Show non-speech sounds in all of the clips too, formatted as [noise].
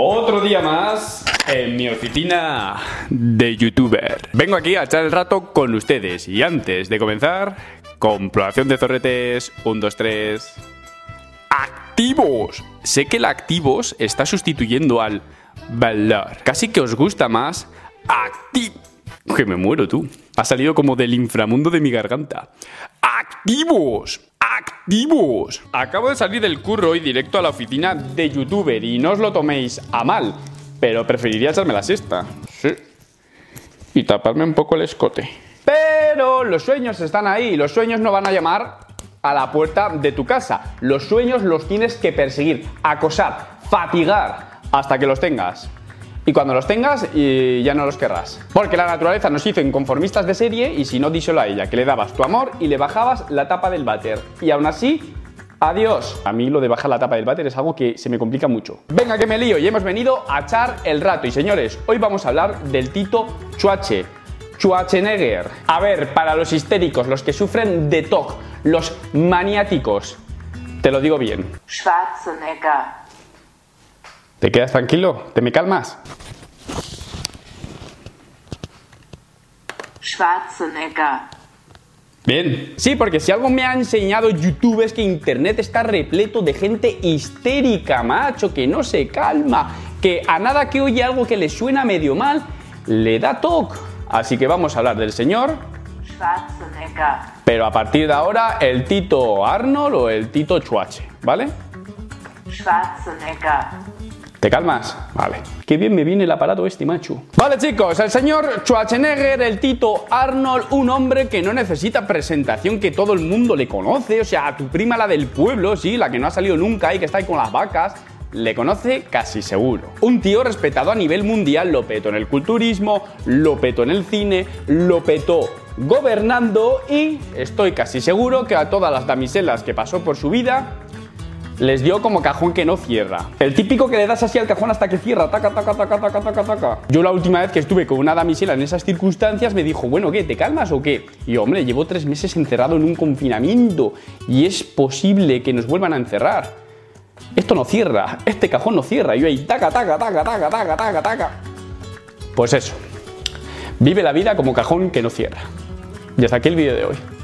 Otro día más en mi oficina de youtuber. Vengo aquí a echar el rato con ustedes y antes de comenzar, comprobación de zorretes 1, 2, 3. ¡Activos! Sé que el activos está sustituyendo al valor. Casi que os gusta más activos. Que me muero tú. Ha salido como del inframundo de mi garganta. ¡Activos! activos. Acabo de salir del curro y directo a la oficina de youtuber y no os lo toméis a mal, pero preferiría echarme la siesta. Sí. Y taparme un poco el escote. Pero los sueños están ahí, los sueños no van a llamar a la puerta de tu casa. Los sueños los tienes que perseguir, acosar, fatigar hasta que los tengas y cuando los tengas y ya no los querrás. Porque la naturaleza nos hizo inconformistas de serie y si no díselo a ella, que le dabas tu amor y le bajabas la tapa del váter. Y aún así, adiós. A mí lo de bajar la tapa del váter es algo que se me complica mucho. Venga que me lío y hemos venido a echar el rato. Y señores, hoy vamos a hablar del Tito Chuache. Schwarzenegger. A ver, para los histéricos, los que sufren de TOC, los maniáticos, te lo digo bien. Schwarzenegger. ¿Te quedas tranquilo? ¿Te me calmas? Schwarzenegger. Bien. Sí, porque si algo me ha enseñado YouTube es que Internet está repleto de gente histérica, macho, que no se calma, que a nada que oye algo que le suena medio mal, le da toque. Así que vamos a hablar del señor Schwarzenegger. Pero a partir de ahora, el Tito Arnold o el Tito Chuache, ¿vale? Schwarzenegger. ¿Te calmas? Vale. Qué bien me viene el aparato este, macho. Vale, chicos, el señor Schwarzenegger, el Tito Arnold, un hombre que no necesita presentación, que todo el mundo le conoce. O sea, a tu prima, la del pueblo, sí, la que no ha salido nunca y que está ahí con las vacas. Le conoce casi seguro. Un tío respetado a nivel mundial, lo petó en el culturismo, lo petó en el cine, lo petó gobernando y estoy casi seguro que a todas las damiselas que pasó por su vida les dio como cajón que no cierra. El típico que le das así al cajón hasta que cierra, taca, taca, taca, taca, taca, taca. Yo la última vez que estuve con una damisela en esas circunstancias me dijo, bueno, ¿qué? ¿Te calmas o qué? Y hombre, llevo tres meses encerrado en un confinamiento y es posible que nos vuelvan a encerrar. Esto no cierra, este cajón no cierra. Y yo ahí, taca, taca, taca, taca, taca, taca, taca. Pues eso. Vive la vida como cajón que no cierra. Y hasta aquí el vídeo de hoy.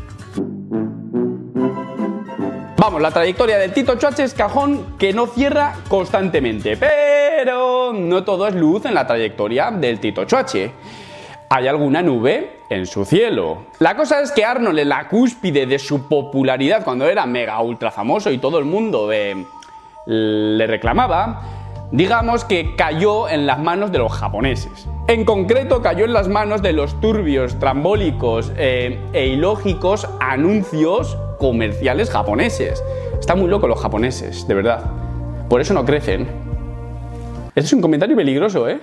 Vamos, la trayectoria del Tito Chuache es cajón que no cierra constantemente, pero no todo es luz en la trayectoria del Tito Chuache. Hay alguna nube en su cielo. La cosa es que Arnold en la cúspide de su popularidad cuando era mega ultra famoso y todo el mundo le reclamaba, digamos que cayó en las manos de los japoneses. En concreto cayó en las manos de los turbios, trambólicos eh, e ilógicos anuncios comerciales japoneses. Están muy locos los japoneses, de verdad. Por eso no crecen. Este es un comentario peligroso, ¿eh?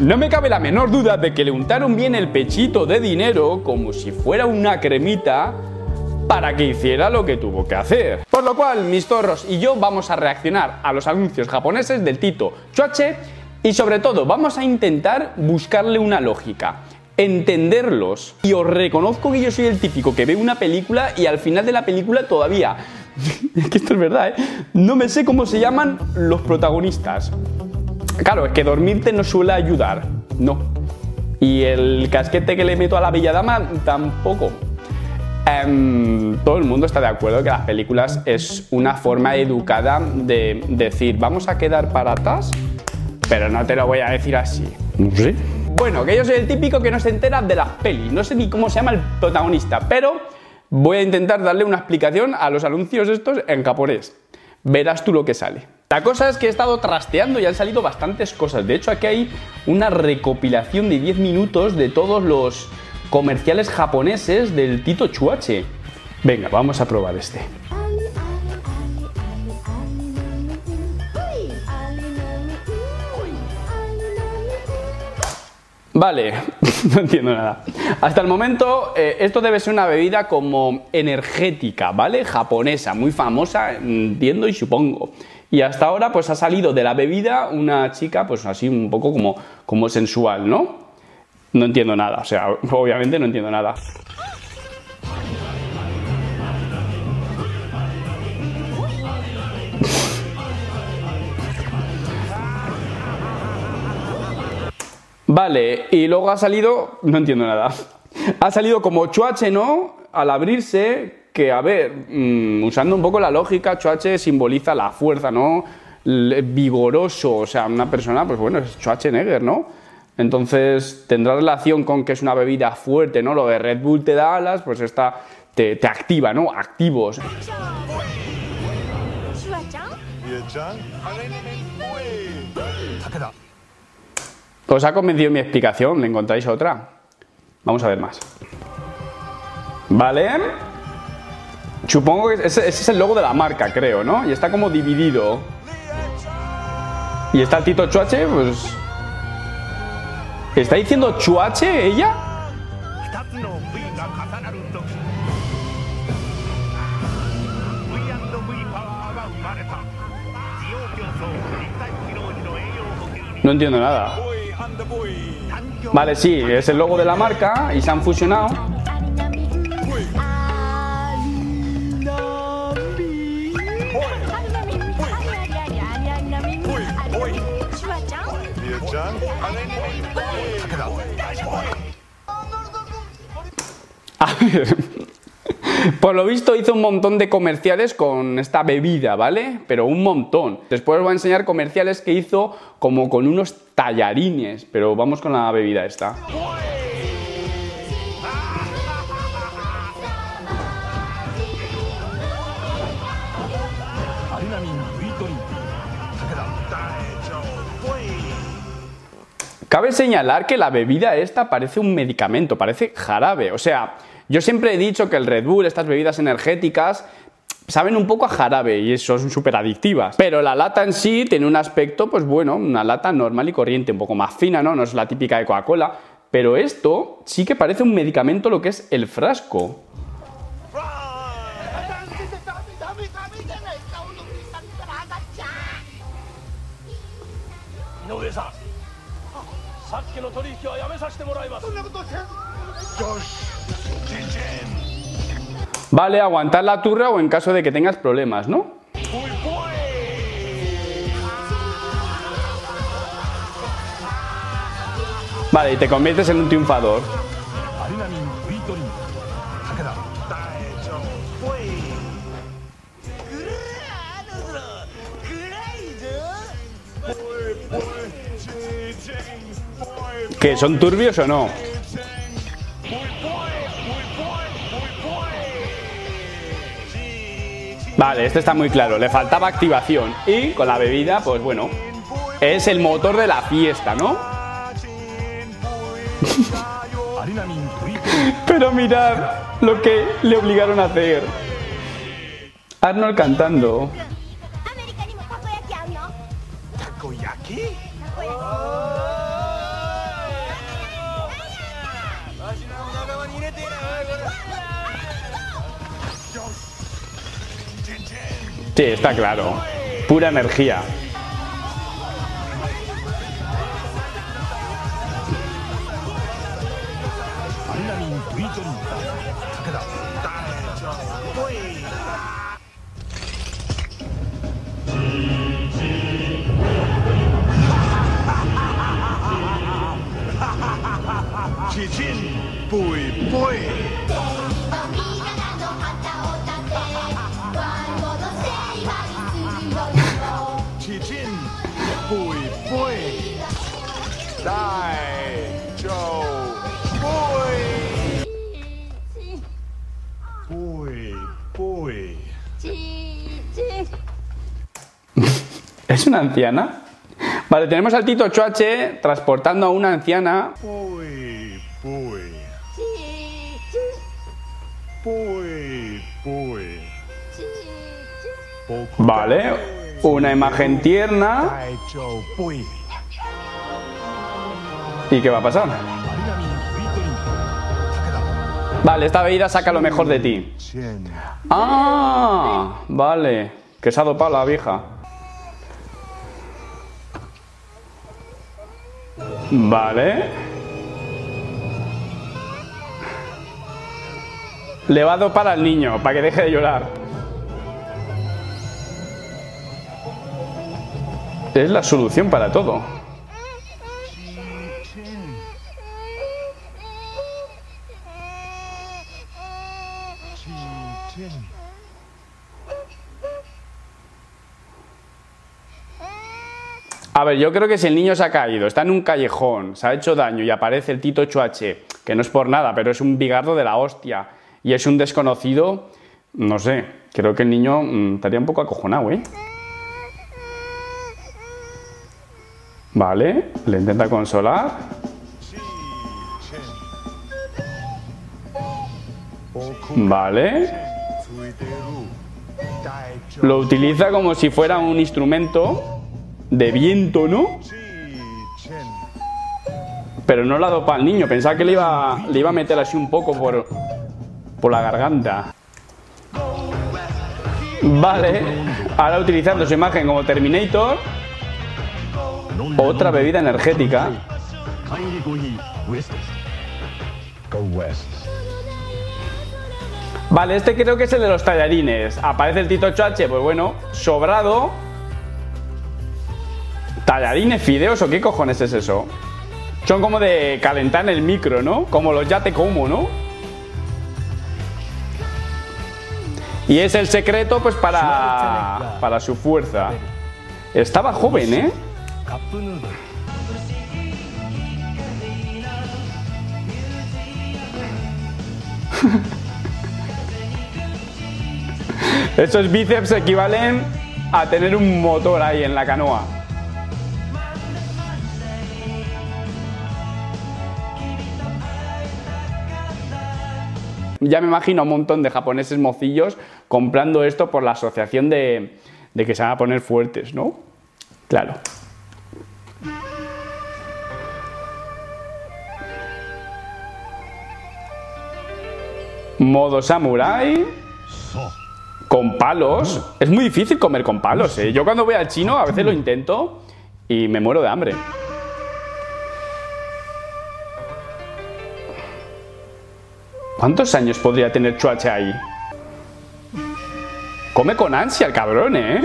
No me cabe la menor duda de que le untaron bien el pechito de dinero como si fuera una cremita para que hiciera lo que tuvo que hacer. Por lo cual, mis zorros y yo vamos a reaccionar a los anuncios japoneses del Tito Chuache y sobre todo, vamos a intentar buscarle una lógica, entenderlos. Y os reconozco que yo soy el típico que ve una película y al final de la película todavía, [laughs] es que esto es verdad, ¿eh? no me sé cómo se llaman los protagonistas. Claro, es que dormirte no suele ayudar, no. Y el casquete que le meto a la bella dama tampoco. Em, todo el mundo está de acuerdo que las películas es una forma educada de decir, vamos a quedar para atrás pero no te lo voy a decir así. ¿Sí? Bueno, que yo soy el típico que no se entera de las pelis. No sé ni cómo se llama el protagonista, pero voy a intentar darle una explicación a los anuncios estos en japonés. Verás tú lo que sale. La cosa es que he estado trasteando y han salido bastantes cosas. De hecho, aquí hay una recopilación de 10 minutos de todos los comerciales japoneses del Tito Chuache. Venga, vamos a probar este. Vale, [laughs] no entiendo nada. Hasta el momento, eh, esto debe ser una bebida como energética, ¿vale? Japonesa, muy famosa, entiendo y supongo. Y hasta ahora, pues ha salido de la bebida una chica, pues así un poco como, como sensual, ¿no? No entiendo nada, o sea, [laughs] obviamente no entiendo nada. Vale, y luego ha salido, no entiendo nada, ha salido como Chuache, ¿no? Al abrirse, que a ver, mm, usando un poco la lógica, Chuache simboliza la fuerza, ¿no? vigoroso, o sea, una persona, pues bueno, es Schwarzenegger, ¿no? Entonces tendrá relación con que es una bebida fuerte, ¿no? Lo de Red Bull te da alas, pues esta te, te activa, ¿no? Activos. ¿Os ha convencido mi explicación? ¿Le encontráis otra? Vamos a ver más. ¿Vale? Supongo que ese, es el logo de la marca, creo, ¿no? Y está como dividido. Y está Tito Chuache, pues... ¿Está diciendo Chuache ella? No entiendo nada. Vale, sí, es el logo de la marca y se han fusionado. A [laughs] ver. Por lo visto hizo un montón de comerciales con esta bebida, ¿vale? Pero un montón. Después os voy a enseñar comerciales que hizo como con unos tallarines, pero vamos con la bebida esta. Cabe señalar que la bebida esta parece un medicamento, parece jarabe. O sea, yo siempre he dicho que el Red Bull, estas bebidas energéticas, saben un poco a jarabe y son súper adictivas. Pero la lata en sí tiene un aspecto, pues bueno, una lata normal y corriente, un poco más fina, ¿no? No es la típica de Coca-Cola. Pero esto sí que parece un medicamento lo que es el frasco. Vale, aguantar la turra o en caso de que tengas problemas, ¿no? Vale, y te conviertes en un triunfador. ¿Que son turbios o no? Vale, este está muy claro, le faltaba activación y con la bebida, pues bueno, es el motor de la fiesta, ¿no? [laughs] Pero mirad lo que le obligaron a hacer. Arnold cantando. Sí, está claro. Pura energía. ¿Es una anciana? Vale, tenemos al Tito Chuache transportando a una anciana. Vale, una imagen tierna. ¿Y qué va a pasar? Vale, esta bebida saca lo mejor de ti. Ah, vale. Que se ha dopado la vieja. Vale. Le va a dopar al niño para que deje de llorar. es la solución para todo. A ver, yo creo que si el niño se ha caído, está en un callejón, se ha hecho daño y aparece el Tito 8H, que no es por nada, pero es un bigardo de la hostia y es un desconocido, no sé, creo que el niño mm, estaría un poco acojonado, ¿eh? Vale, le intenta consolar. Vale. Lo utiliza como si fuera un instrumento de viento, ¿no? Pero no la dopa al niño, pensaba que le iba, le iba a meter así un poco por, por la garganta. Vale, ahora utilizando su imagen como Terminator, otra bebida energética. Vale, este creo que es el de los tallarines. Aparece el Tito Chache, pues bueno, sobrado, ¿Tallarines, fideos o qué cojones es eso? Son como de calentar el micro, ¿no? Como los ya te como, ¿no? Y es el secreto, pues, para, para su fuerza. Estaba joven, ¿eh? [laughs] Esos bíceps equivalen a tener un motor ahí en la canoa. Ya me imagino un montón de japoneses mocillos comprando esto por la asociación de, que se van a poner fuertes, ¿no? Claro. Modo samurai. Con palos. Es muy difícil comer con palos, ¿eh? Yo cuando voy al chino a veces lo intento y me muero de hambre. ¿Cuántos años podría tener Chuache ahí? Come con ansia el cabrón, ¿eh?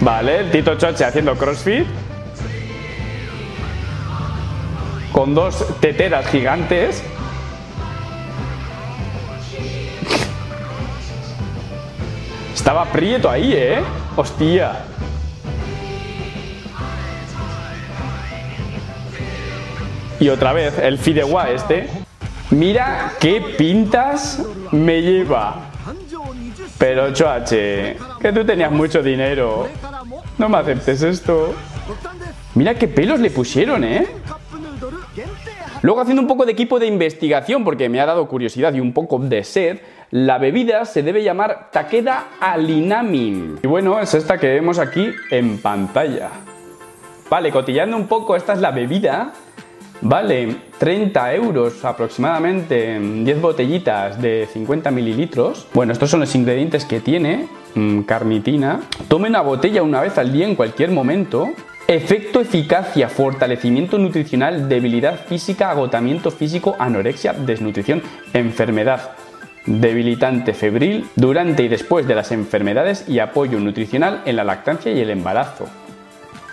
Vale, Tito Choche haciendo crossfit. Con dos teteras gigantes. Estaba prieto ahí, ¿eh? Hostia. Y otra vez, el fideuá este. Mira qué pintas me lleva. Pero Choache, que tú tenías mucho dinero. No me aceptes esto. Mira qué pelos le pusieron, ¿eh? Luego haciendo un poco de equipo de investigación, porque me ha dado curiosidad y un poco de sed, la bebida se debe llamar Takeda Alinamin. Y bueno, es esta que vemos aquí en pantalla. Vale, cotillando un poco, esta es la bebida Vale 30 euros aproximadamente, 10 botellitas de 50 mililitros. Bueno, estos son los ingredientes que tiene. Mm, carnitina. Tome una botella una vez al día en cualquier momento. Efecto, eficacia, fortalecimiento nutricional, debilidad física, agotamiento físico, anorexia, desnutrición, enfermedad debilitante febril durante y después de las enfermedades y apoyo nutricional en la lactancia y el embarazo.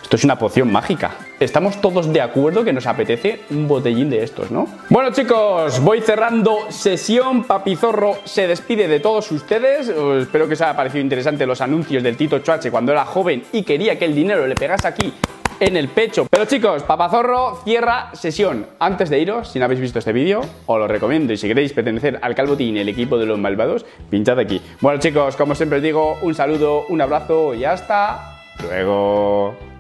Esto es una poción mágica. Estamos todos de acuerdo que nos apetece un botellín de estos, ¿no? Bueno chicos, voy cerrando sesión. Papizorro se despide de todos ustedes. espero que os haya parecido interesante los anuncios del Tito Chuache cuando era joven y quería que el dinero le pegase aquí en el pecho. Pero chicos, Papazorro cierra sesión. Antes de iros, si no habéis visto este vídeo, os lo recomiendo. Y si queréis pertenecer al Calvotín, el equipo de los malvados, pinchad aquí. Bueno chicos, como siempre os digo, un saludo, un abrazo y hasta luego.